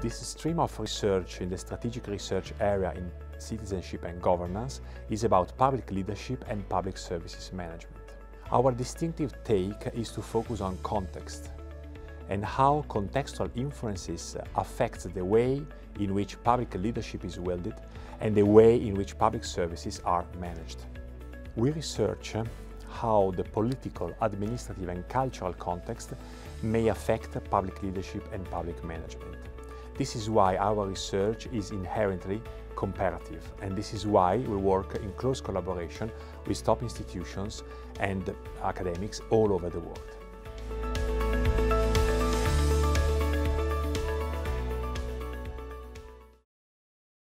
This stream of research in the strategic research area in citizenship and governance is about public leadership and public services management. Our distinctive take is to focus on context and how contextual influences affect the way in which public leadership is wielded and the way in which public services are managed. We research how the political, administrative and cultural context may affect public leadership and public management. This is why our research is inherently comparative and this is why we work in close collaboration with top institutions and academics all over the world.